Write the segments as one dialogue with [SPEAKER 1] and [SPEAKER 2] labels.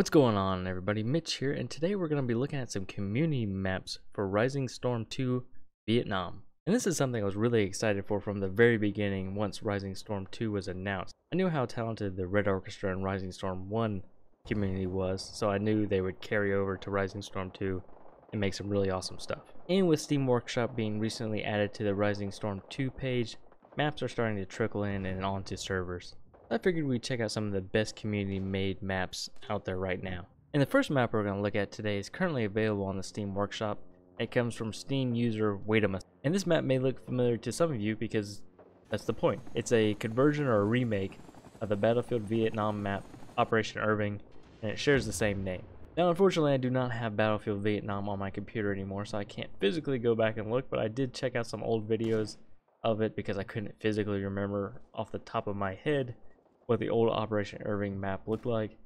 [SPEAKER 1] What's going on everybody, Mitch here, and today we're going to be looking at some community maps for Rising Storm 2 Vietnam. And this is something I was really excited for from the very beginning once Rising Storm 2 was announced. I knew how talented the Red Orchestra and Rising Storm 1 community was, so I knew they would carry over to Rising Storm 2 and make some really awesome stuff. And with Steam Workshop being recently added to the Rising Storm 2 page, maps are starting to trickle in and onto servers. I figured we'd check out some of the best community made maps out there right now. And the first map we're going to look at today is currently available on the Steam Workshop. It comes from Steam user Waitamus. And this map may look familiar to some of you because that's the point. It's a conversion or a remake of the Battlefield Vietnam map Operation Irving and it shares the same name. Now unfortunately I do not have Battlefield Vietnam on my computer anymore so I can't physically go back and look but I did check out some old videos of it because I couldn't physically remember off the top of my head what the old Operation Irving map looked like.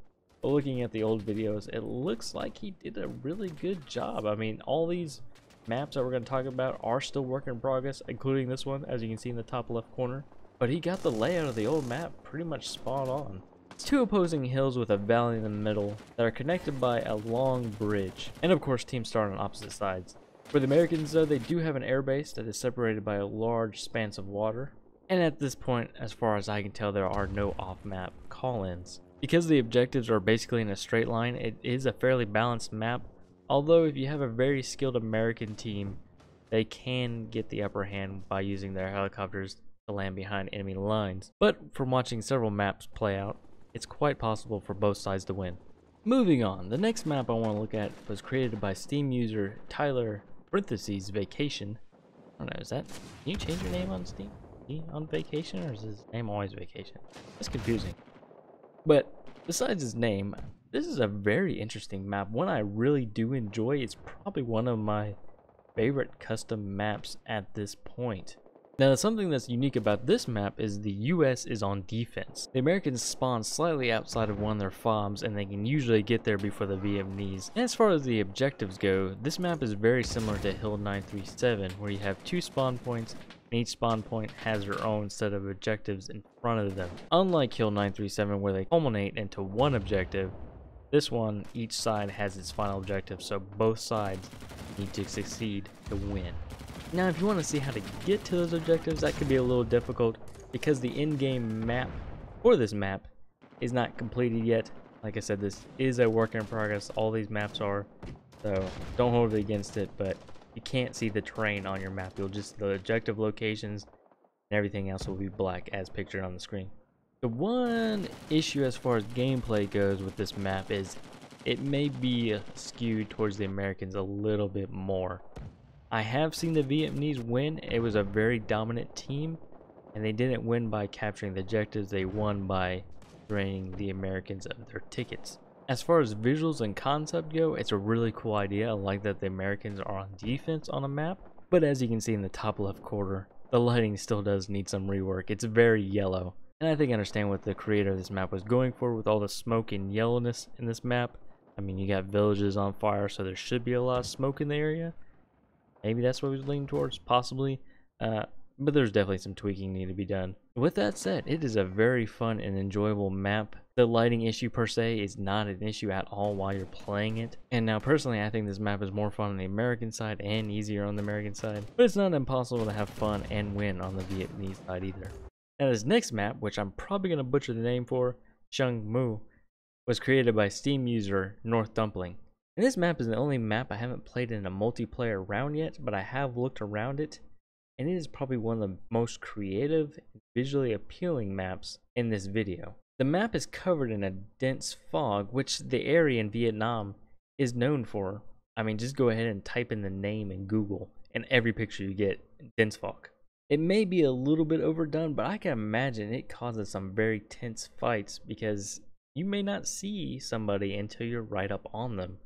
[SPEAKER 1] But looking at the old videos, it looks like he did a really good job. I mean, all these maps that we're going to talk about are still work in progress, including this one, as you can see in the top left corner. But he got the layout of the old map pretty much spot on. It's two opposing hills with a valley in the middle that are connected by a long bridge. And of course, teams start on opposite sides. For the Americans, though, they do have an airbase that is separated by a large span of water, and at this point, as far as I can tell, there are no off-map call-ins. Because the objectives are basically in a straight line, it is a fairly balanced map, although if you have a very skilled American team, they can get the upper hand by using their helicopters to land behind enemy lines. But from watching several maps play out, it's quite possible for both sides to win. Moving on, the next map I want to look at was created by Steam user Tyler parentheses vacation. Oh I don't know, is that, can you change your name on Steam? He on vacation or is his name always vacation? It's confusing. But besides his name, this is a very interesting map. One I really do enjoy. It's probably one of my favorite custom maps at this point. Now, something that's unique about this map is the US is on defense. The Americans spawn slightly outside of one of their FOBs and they can usually get there before the Vietnamese. And as far as the objectives go, this map is very similar to Hill 937 where you have two spawn points and each spawn point has their own set of objectives in front of them. Unlike Hill 937 where they culminate into one objective, this one, each side has its final objective, so both sides need to succeed to win. Now, if you want to see how to get to those objectives, that could be a little difficult because the in-game map for this map is not completed yet. Like I said, this is a work in progress. All these maps are, so don't hold it against it, but you can't see the terrain on your map. You'll just, the objective locations and everything else will be black as pictured on the screen. The one issue as far as gameplay goes with this map is it may be skewed towards the Americans a little bit more. I have seen the Vietnamese win. It was a very dominant team, and they didn't win by capturing the objectives. They won by draining the Americans of their tickets. As far as visuals and concept go, it's a really cool idea. I like that the Americans are on defense on a map. But as you can see in the top left corner, the lighting still does need some rework. It's very yellow. And I think I understand what the creator of this map was going for with all the smoke and yellowness in this map. I mean, you got villages on fire, so there should be a lot of smoke in the area. Maybe that's what we was leaning towards, possibly. Uh, but there's definitely some tweaking need to be done. With that said, it is a very fun and enjoyable map. The lighting issue per se is not an issue at all while you're playing it. And now personally, I think this map is more fun on the American side and easier on the American side. But it's not impossible to have fun and win on the Vietnamese side either. Now this next map, which I'm probably going to butcher the name for, Shung Mu, was created by Steam user North Dumpling. And this map is the only map I haven't played in a multiplayer round yet, but I have looked around it, and it is probably one of the most creative visually appealing maps in this video. The map is covered in a dense fog, which the area in Vietnam is known for. I mean, just go ahead and type in the name in Google, and every picture you get, dense fog. It may be a little bit overdone, but I can imagine it causes some very tense fights because you may not see somebody until you're right up on them.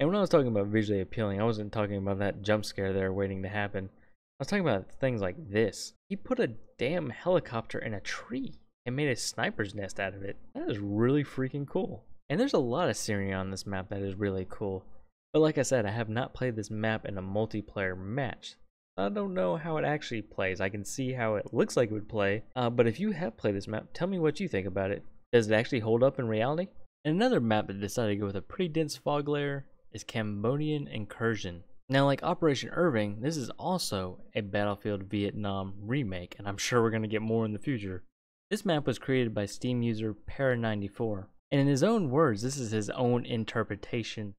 [SPEAKER 1] And when I was talking about visually appealing, I wasn't talking about that jump scare there waiting to happen. I was talking about things like this. He put a damn helicopter in a tree and made a sniper's nest out of it. That is really freaking cool. And there's a lot of scenery on this map that is really cool. But like I said, I have not played this map in a multiplayer match. I don't know how it actually plays. I can see how it looks like it would play. Uh, but if you have played this map, tell me what you think about it. Does it actually hold up in reality? And another map that decided to go with a pretty dense fog layer is Cambodian Incursion. Now, like Operation Irving, this is also a Battlefield Vietnam remake, and I'm sure we're going to get more in the future. This map was created by Steam user Para94, and in his own words, this is his own interpretation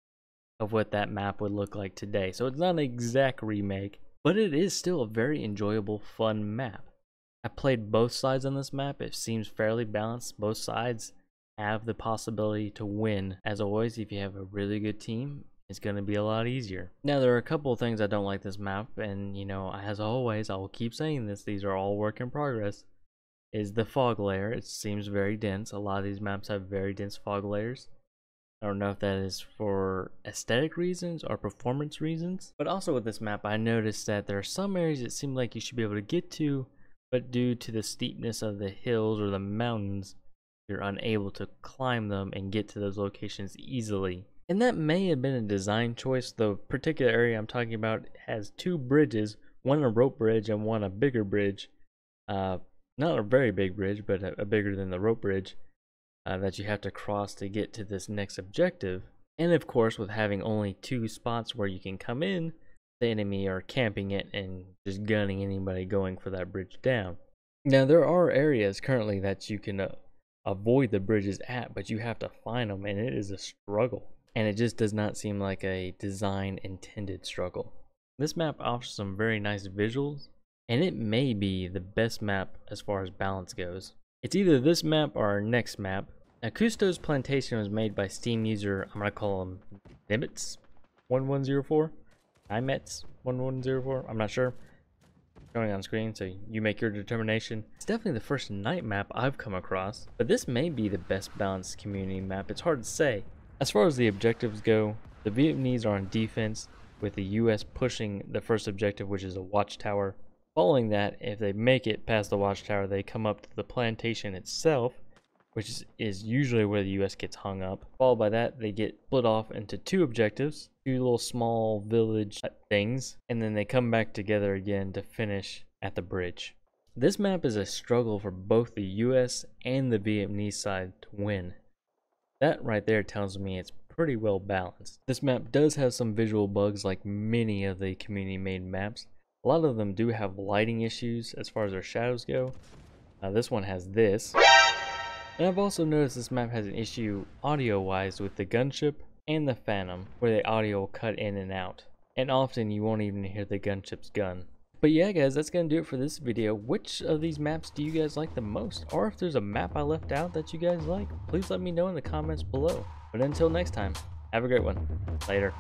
[SPEAKER 1] of what that map would look like today. So it's not an exact remake, but it is still a very enjoyable, fun map. I played both sides on this map. It seems fairly balanced. Both sides have the possibility to win. As always, if you have a really good team, it's going to be a lot easier. Now, there are a couple of things I don't like this map, and you know, as always, I will keep saying this, these are all work in progress, is the fog layer. It seems very dense. A lot of these maps have very dense fog layers. I don't know if that is for aesthetic reasons or performance reasons. But also with this map, I noticed that there are some areas it seemed like you should be able to get to, but due to the steepness of the hills or the mountains, you're unable to climb them and get to those locations easily. And that may have been a design choice. The particular area I'm talking about has two bridges, one a rope bridge and one a bigger bridge. Uh, not a very big bridge, but a, a bigger than the rope bridge uh, that you have to cross to get to this next objective. And of course, with having only two spots where you can come in, the enemy are camping it and just gunning anybody going for that bridge down. Now, there are areas currently that you can uh, avoid the bridges at, but you have to find them, and it is a struggle. And it just does not seem like a design intended struggle. This map offers some very nice visuals, and it may be the best map as far as balance goes. It's either this map or our next map, now, Cousteau's Plantation was made by Steam user, I'm gonna call him Nimitz1104, Nimetz1104, I'm not sure. Showing on screen, so you make your determination. It's definitely the first night map I've come across, but this may be the best balanced community map, it's hard to say. As far as the objectives go, the Vietnamese are on defense, with the US pushing the first objective, which is a watchtower. Following that, if they make it past the watchtower, they come up to the plantation itself, which is, is usually where the US gets hung up. Followed by that, they get split off into two objectives, two little small village things, and then they come back together again to finish at the bridge. This map is a struggle for both the US and the Vietnamese side to win. That right there tells me it's pretty well balanced. This map does have some visual bugs like many of the community made maps. A lot of them do have lighting issues as far as their shadows go. Uh, this one has this. And I've also noticed this map has an issue audio-wise with the gunship and the Phantom, where the audio will cut in and out. And often you won't even hear the gunship's gun. But yeah guys, that's going to do it for this video. Which of these maps do you guys like the most? Or if there's a map I left out that you guys like, please let me know in the comments below. But until next time, have a great one. Later.